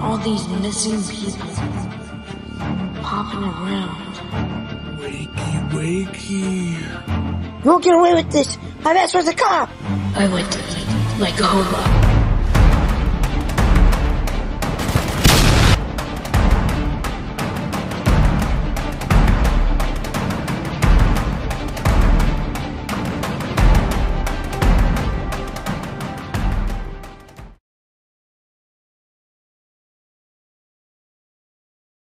all these missing people popping around. Wakey, wakey. You won't get away with this. My asked for a cop. I went like a whole lot.